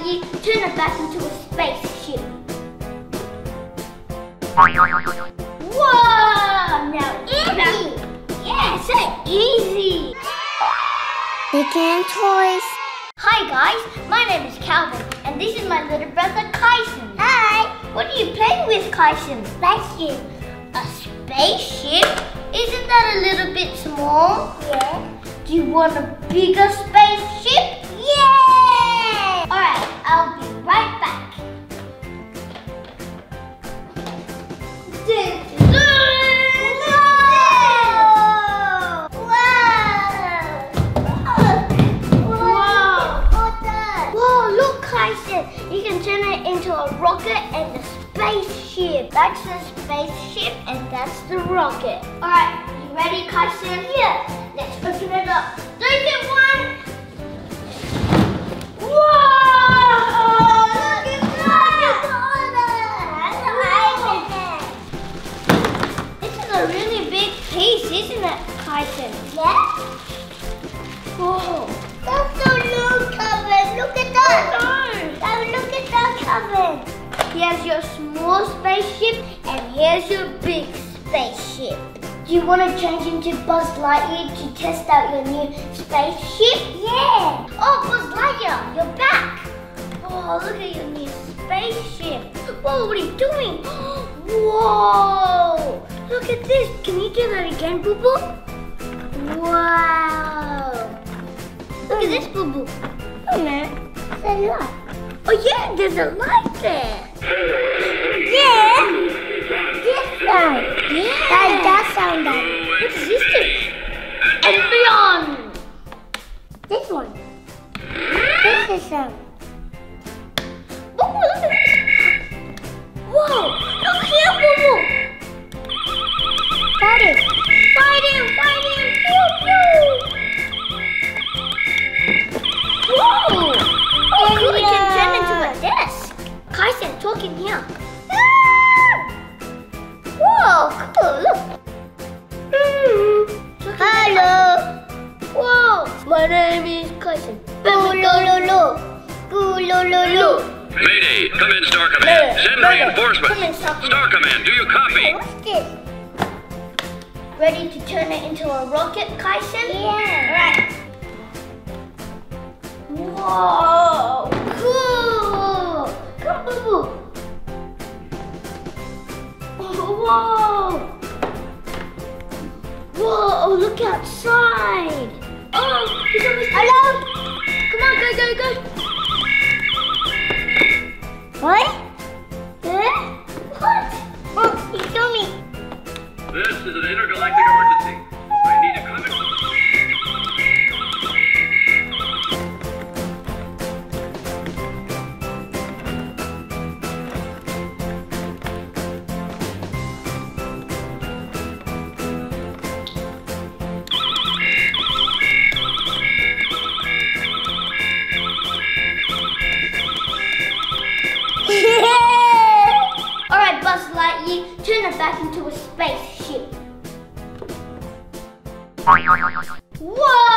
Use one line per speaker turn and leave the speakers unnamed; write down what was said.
Lightyear, turn it back into a spaceship. Whoa! Now easy! Yeah, so easy!
Making toys.
Hi guys, my name is Calvin, and this is my little brother Kaison.
Hi.
What are you playing with, Kaison?
Spaceship.
A spaceship? Isn't that a little bit small?
Yeah.
Do you want a bigger spaceship? I'll be right back. You can turn it into a rocket and a spaceship. That's the spaceship and that's the rocket. Alright, you ready, Kaison? Yeah. Whoa.
That's so low, Calvin. Look at that. Calvin, look at that, Calvin.
Here's your small spaceship and here's your big spaceship. Do you want to change into Buzz Lightyear to test out your new spaceship?
Yeah.
Oh, Buzz Lightyear, you're back. Oh, look at your new spaceship. Whoa, what are you doing? Whoa, look at this. Can you do that again, Boo Boo? Wow. Look at this, Boo Boo. Oh, man.
Say what?
Oh, yeah, there's a light there.
Yeah. This sound.
Yeah.
That, that sound. That.
What is this thing? And beyond.
This one. This is sound.
Oh, look at this. Whoa, look here, Boo Boo. Kaison, talk in here. Whoa, cool, look. Talk in
Hello.
Whoa, my name is Kaison.
Gulululu. Gulululu.
Mayday, come in, Star Command. Send
Come
reinforcements.
in, Star Command.
Star Command, do you copy?
What's this?
Ready to turn it into a rocket, Kaison?
Yeah.
Alright. Whoa, look outside. Oh, he's almost Hello. Come on, go, go, go. turn it back into a spaceship. Whoa!